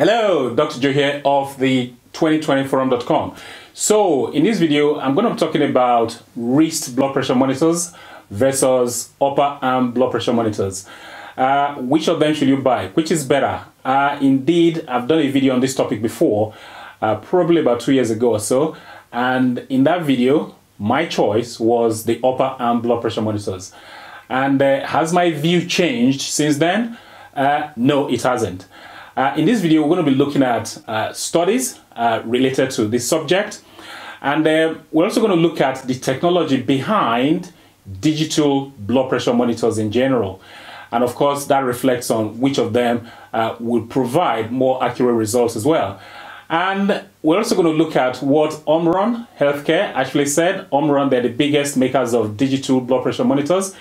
Hello, Dr. Joe here of the 2020forum.com. So, in this video, I'm going to be talking about wrist blood pressure monitors versus upper arm blood pressure monitors. Uh, which of them should you buy? Which is better? Uh, indeed, I've done a video on this topic before, uh, probably about two years ago or so. And in that video, my choice was the upper arm blood pressure monitors. And uh, has my view changed since then? Uh, no, it hasn't. Uh, in this video, we're going to be looking at uh, studies uh, related to this subject. And uh, we're also going to look at the technology behind digital blood pressure monitors in general. And of course, that reflects on which of them uh, will provide more accurate results as well. And we're also going to look at what Omron Healthcare actually said. Omron, they're the biggest makers of digital blood pressure monitors.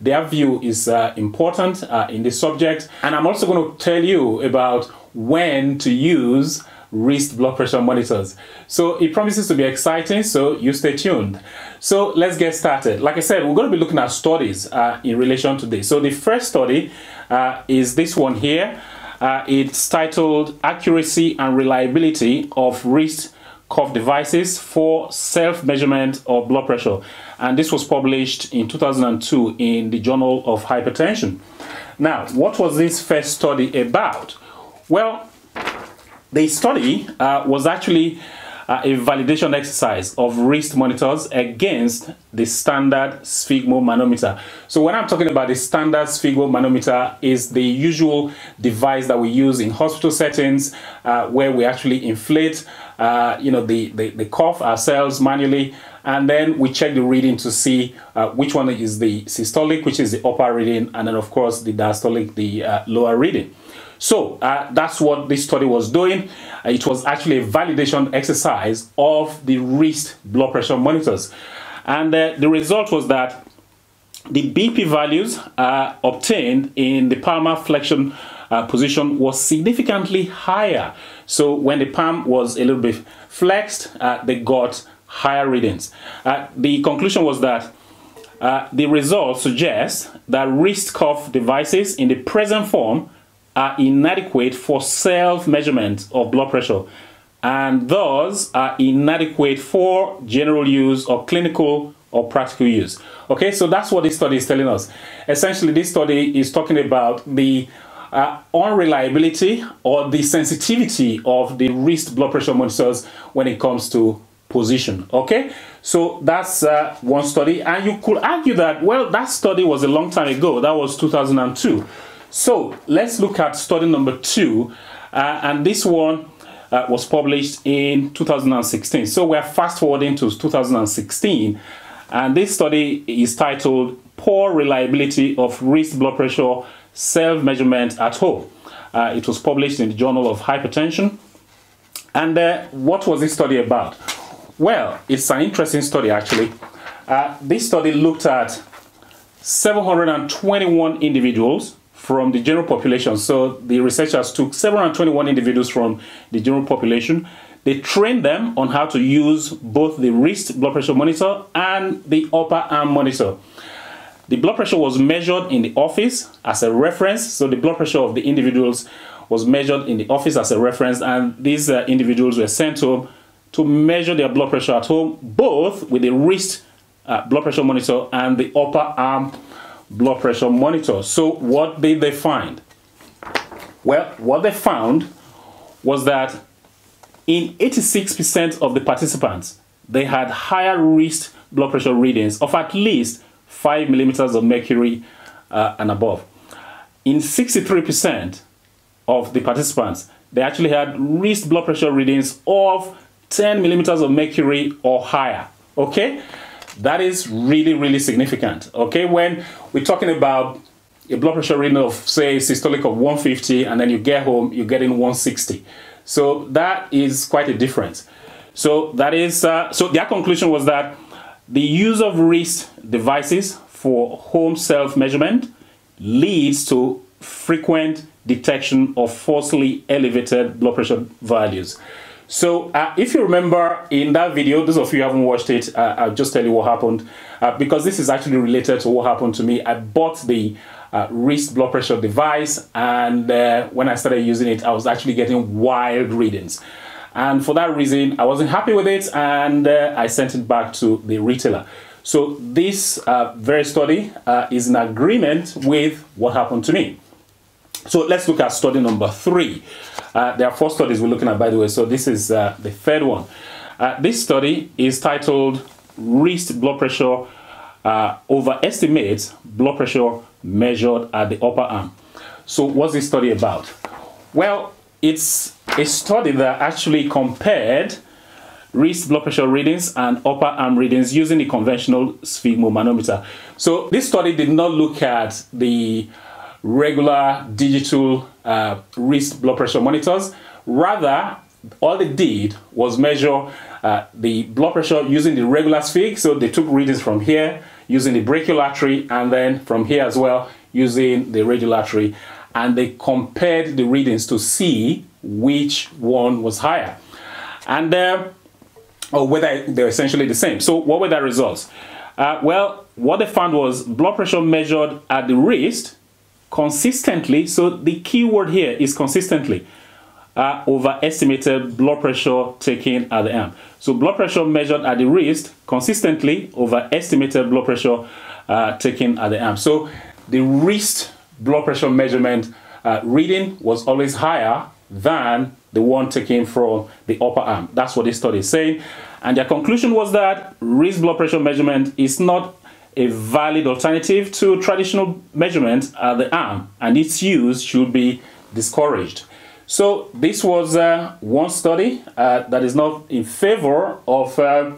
Their view is uh, important uh, in this subject. And I'm also going to tell you about when to use wrist blood pressure monitors. So it promises to be exciting, so you stay tuned. So let's get started. Like I said, we're going to be looking at studies uh, in relation to this. So the first study uh, is this one here. Uh, it's titled Accuracy and Reliability of Wrist cuff devices for self-measurement of blood pressure and this was published in 2002 in the Journal of Hypertension. Now, what was this first study about? Well, the study uh, was actually uh, a validation exercise of wrist monitors against the standard sphygmomanometer. So when I'm talking about the standard sphygmomanometer is the usual device that we use in hospital settings uh, where we actually inflate uh, you know, the, the, the cuff ourselves manually and then we check the reading to see uh, which one is the systolic, which is the upper reading, and then of course the diastolic, the uh, lower reading. So uh, that's what this study was doing. Uh, it was actually a validation exercise of the wrist blood pressure monitors. And uh, the result was that the BP values uh, obtained in the palmar flexion uh, position was significantly higher. So when the palm was a little bit flexed, uh, they got higher readings. the conclusion was that the results suggest that wrist cuff devices in the present form are inadequate for self-measurement of blood pressure and thus are inadequate for general use or clinical or practical use. Okay, so that's what this study is telling us. Essentially, this study is talking about the uh, unreliability or the sensitivity of the wrist blood pressure monitors when it comes to position. Okay, so that's uh, one study, and you could argue that well, that study was a long time ago. That was 2002. So let's look at study number two, uh, and this one uh, was published in 2016. So we're fast forwarding to 2016, and this study is titled Poor Reliability of Wrist Blood Pressure Self Measurement at Home. Uh, it was published in the Journal of Hypertension. And uh, what was this study about? Well, it's an interesting study actually. Uh, this study looked at 721 individuals from the general population. So the researchers took 721 individuals from the general population. They trained them on how to use both the wrist blood pressure monitor and the upper arm monitor. The blood pressure was measured in the office as a reference. So the blood pressure of the individuals was measured in the office as a reference, and these uh, individuals were sent home to measure their blood pressure at home, both with the wrist uh, blood pressure monitor and the upper arm blood pressure monitor. So what did they find? Well, what they found was that in 86% of the participants, they had higher wrist blood pressure readings of at least 5 millimeters of mercury uh, and above. In 63% of the participants, they actually had wrist blood pressure readings of 10 millimeters of mercury or higher. Okay? That is really, really significant. Okay, when we're talking about a blood pressure reading of, say, systolic of 150, and then you get home, you're getting 160. So that is quite a difference. So that is, uh, so their conclusion was that the use of wrist devices for home self-measurement leads to frequent detection of falsely elevated blood pressure values. So uh, if you remember in that video, those of you haven't watched it, uh, I'll just tell you what happened. Uh, because this is actually related to what happened to me. I bought the uh, wrist blood pressure device, and uh, when I started using it, I was actually getting wild readings. And for that reason, I wasn't happy with it, and uh, I sent it back to the retailer. So this very study is in agreement with what happened to me. So let's look at study number three. Uh, there are four studies we're looking at, by the way. So this is uh, the third one. Uh, this study is titled "Wrist Blood Pressure uh, Overestimates Blood Pressure Measured at the Upper Arm." So what's this study about? Well, it's a study that actually compared wrist blood pressure readings and upper arm readings using the conventional sphygmomanometer. So this study did not look at the regular digital uh, wrist blood pressure monitors. Rather, all they did was measure uh, the blood pressure using the regular sphig. So they took readings from here using the brachial artery and then from here as well using the radial artery. And they compared the readings to see which one was higher. And uh, or whether they're essentially the same. So what were the results? Uh, well, what they found was blood pressure measured at the wrist consistently. So the key word here is consistently. Uh, overestimated blood pressure taken at the arm. So blood pressure measured at the wrist consistently overestimated blood pressure uh, taken at the arm. So the wrist blood pressure measurement uh, reading was always higher than the one taken from the upper arm. That's what this study is saying. And their conclusion was that wrist blood pressure measurement is not a valid alternative to traditional measurement at the arm and its use should be discouraged. So this was uh, one study uh, that is not in favor of uh,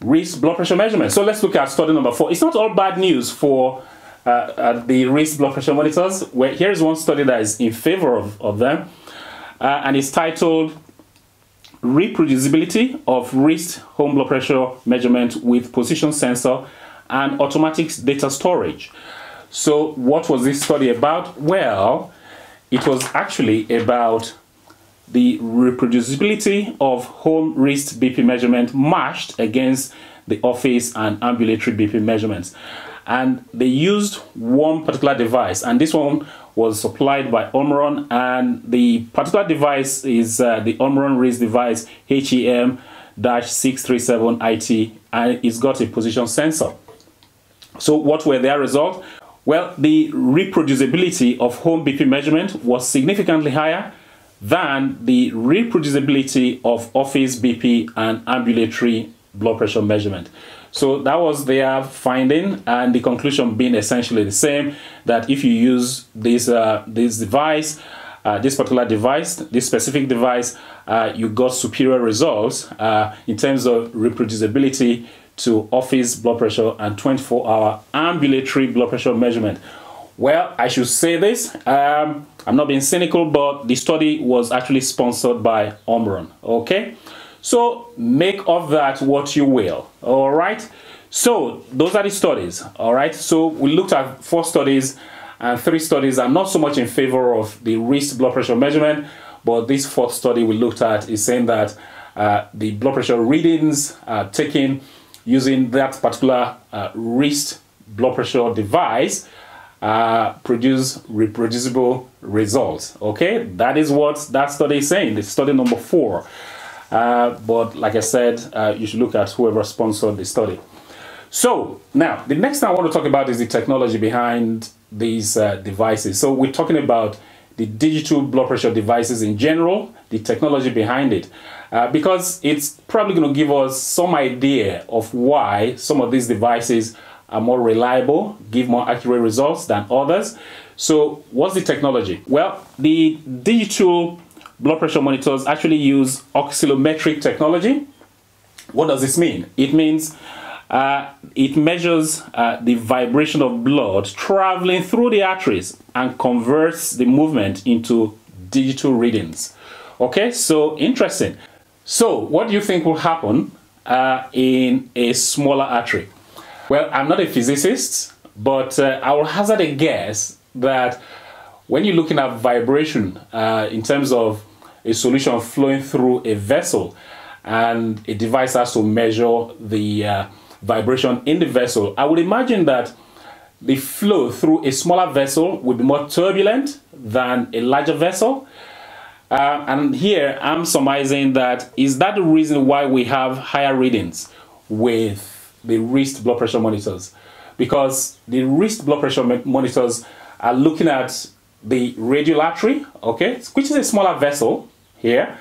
wrist blood pressure measurement. So let's look at study number four. It's not all bad news for uh, the wrist blood pressure monitors. Where here's one study that is in favor of, of them, uh, and it's titled reproducibility of wrist home blood pressure measurement with position sensor and automatic data storage. So what was this study about? Well, it was actually about the reproducibility of home wrist BP measurement matched against the office and ambulatory BP measurements. And they used one particular device, and this one was supplied by Omron, and the particular device is uh, the Omron wrist device HEM-637IT, and it's got a position sensor. So what were their results? Well, the reproducibility of home BP measurement was significantly higher than the reproducibility of office BP and ambulatory blood pressure measurement. So that was their finding, and the conclusion being essentially the same that if you use this uh, this device, uh, this particular device, this specific device, uh, you got superior results uh, in terms of reproducibility to office blood pressure and 24 hour ambulatory blood pressure measurement. Well, I should say this. Um, I'm not being cynical, but the study was actually sponsored by Omron. Okay, so make of that what you will. All right. So those are the studies. All right. So we looked at four studies and three studies are not so much in favor of the wrist blood pressure measurement, but this fourth study we looked at is saying that uh, the blood pressure readings are taken using that particular uh, wrist blood pressure device uh, produce reproducible results. Okay, that is what that study is saying. It's study number four. Uh, but like I said, uh, you should look at whoever sponsored the study. So now the next thing I want to talk about is the technology behind these uh, devices. So we're talking about the digital blood pressure devices in general, the technology behind it, uh, because it's probably going to give us some idea of why some of these devices are more reliable, give more accurate results than others. So what's the technology? Well, the digital blood pressure monitors actually use oscillometric technology. What does this mean? It means uh, it measures uh, the vibration of blood traveling through the arteries and converts the movement into digital readings. Okay, so interesting. So, what do you think will happen uh, in a smaller artery? Well, I'm not a physicist, but uh, I will hazard a guess that when you're looking at vibration uh, in terms of a solution flowing through a vessel and a device has to measure the uh, vibration in the vessel, I would imagine that the flow through a smaller vessel will be more turbulent than a larger vessel. Uh, and here I'm surmising that is that the reason why we have higher readings with the wrist blood pressure monitors? Because the wrist blood pressure monitors are looking at the radial artery, okay, which is a smaller vessel here,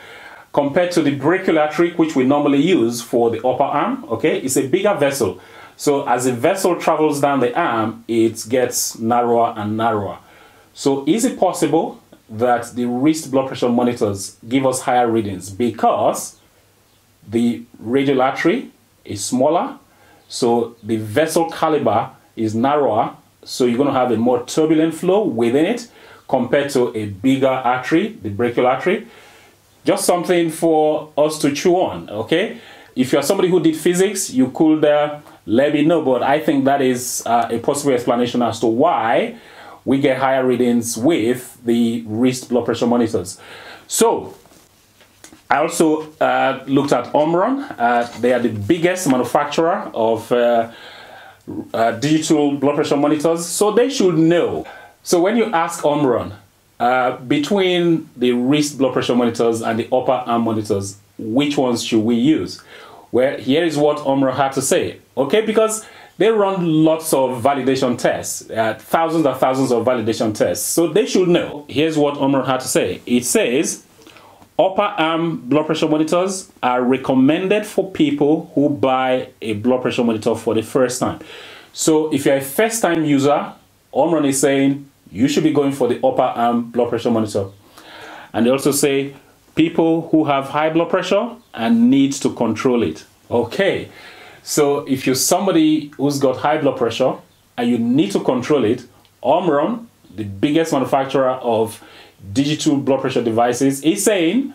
compared to the brachial artery, which we normally use for the upper arm, okay, it's a bigger vessel. So as the vessel travels down the arm, it gets narrower and narrower. So is it possible that the wrist blood pressure monitors give us higher readings because the radial artery is smaller, so the vessel caliber is narrower, so you're going to have a more turbulent flow within it compared to a bigger artery, the brachial artery. Just something for us to chew on, okay? If you're somebody who did physics, you could uh, let me know, but I think that is uh, a possible explanation as to why we get higher readings with the wrist blood pressure monitors. So, I also uh, looked at Omron. Uh, they are the biggest manufacturer of uh, uh digital blood pressure monitors, so they should know. So when you ask Omron, uh, between the wrist blood pressure monitors and the upper arm monitors, which ones should we use? Well, here is what Omron had to say. Okay, because they run lots of validation tests, uh, thousands and thousands of validation tests. So they should know. Here's what Omron had to say. It says, upper arm blood pressure monitors are recommended for people who buy a blood pressure monitor for the first time. So if you're a first time user, Omron is saying you should be going for the upper arm blood pressure monitor. And they also say people who have high blood pressure and need to control it. Okay. So if you're somebody who's got high blood pressure and you need to control it, Omron, the biggest manufacturer of digital blood pressure devices, is saying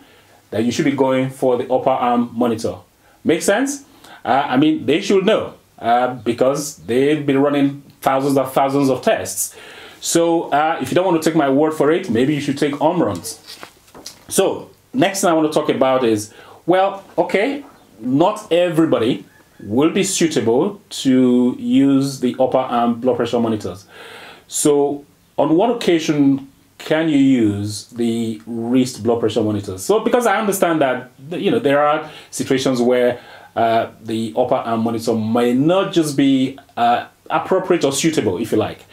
that you should be going for the upper arm monitor. Make sense? Uh, I mean, they should know uh, because they've been running thousands of thousands of tests. So uh, if you don't want to take my word for it, maybe you should take Omron's. So next thing I want to talk about is, well, okay, not everybody will be suitable to use the upper arm blood pressure monitors. So on what occasion can you use the wrist blood pressure monitors? So because I understand that you know there are situations where uh, the upper arm monitor may not just be uh, appropriate or suitable, if you like.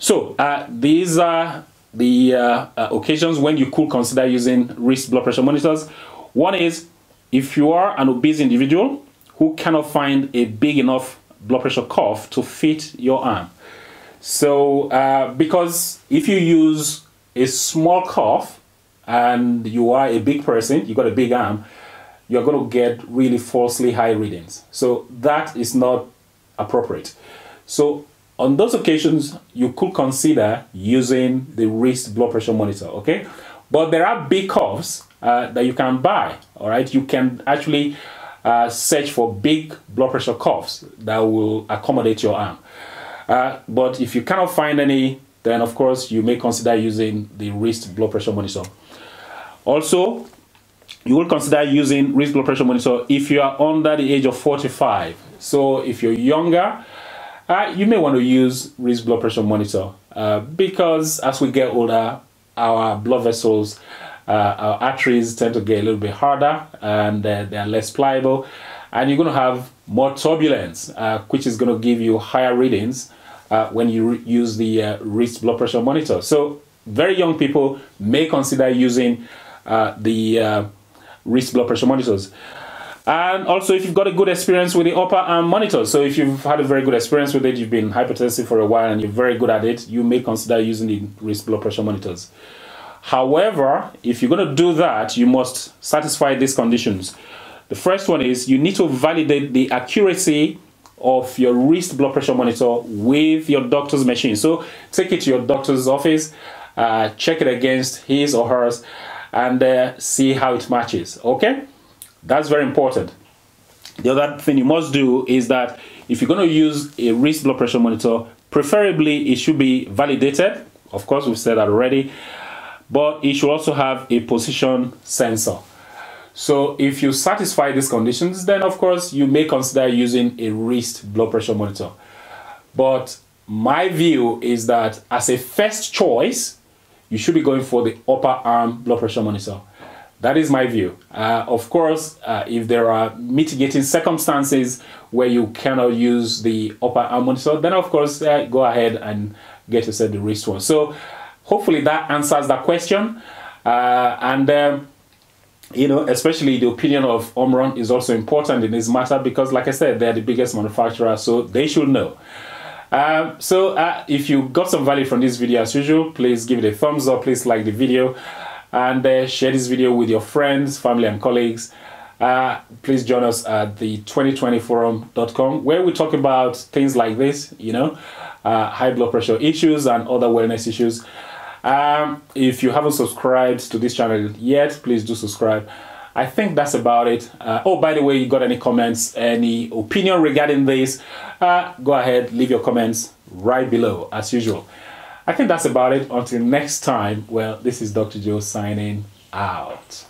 So uh, these are the uh, uh, occasions when you could consider using wrist blood pressure monitors. One is if you are an obese individual who cannot find a big enough blood pressure cuff to fit your arm. So, uh, because if you use a small cuff and you are a big person, you got a big arm, you're going to get really falsely high readings. So, that is not appropriate. So, on those occasions, you could consider using the wrist blood pressure monitor, okay? But there are big cuffs uh, that you can buy, all right? You can actually uh, search for big blood pressure cuffs that will accommodate your arm. Uh, but if you cannot find any, then of course you may consider using the wrist blood pressure monitor. Also, you will consider using wrist blood pressure monitor if you are under the age of 45. So if you're younger, uh, you may want to use wrist blood pressure monitor uh, because as we get older, our blood vessels uh, our arteries tend to get a little bit harder and uh, they are less pliable. And you're going to have more turbulence uh, which is going to give you higher readings uh, when you use the wrist blood pressure monitor. So very young people may consider using the wrist blood pressure monitors and also if you've got a good experience with the upper arm monitor so if you've had a very good experience with it you've been hypertensive for a while and you're very good at it you may consider using the wrist blood pressure monitors However, if you're going to do that, you must satisfy these conditions. The first one is you need to validate the accuracy of your wrist blood pressure monitor with your doctor's machine. So take it to your doctor's office, uh, check it against his or hers, and uh, see how it matches. Okay, that's very important. The other thing you must do is that if you're going to use a wrist blood pressure monitor, preferably it should be validated. Of course, we've said that already but it should also have a position sensor. So if you satisfy these conditions, then of course you may consider using a wrist blood pressure monitor. But my view is that as a first choice, you should be going for the upper arm blood pressure monitor. That is my view. Uh, of course, uh, if there are mitigating circumstances where you cannot use the upper arm monitor, then of course, uh, go ahead and get yourself the wrist one. So hopefully that answers that question. Uh, and um, you know, especially the opinion of Omron is also important in this matter because, like I said, they're the biggest manufacturer, so they should know. Um, so uh, if you got some value from this video as usual, please give it a thumbs up, please like the video and uh, share this video with your friends, family and colleagues. Uh, please join us at the 2020forum.com where we talk about things like this, you know, uh, high blood pressure issues and other wellness issues. Um, if you haven't subscribed to this channel yet, please do subscribe. I think that's about it. Uh, oh, by the way, you got any comments, any opinion regarding this? Uh, go ahead, leave your comments right below as usual. I think that's about it. Until next time, well, this is Dr. Joe signing out.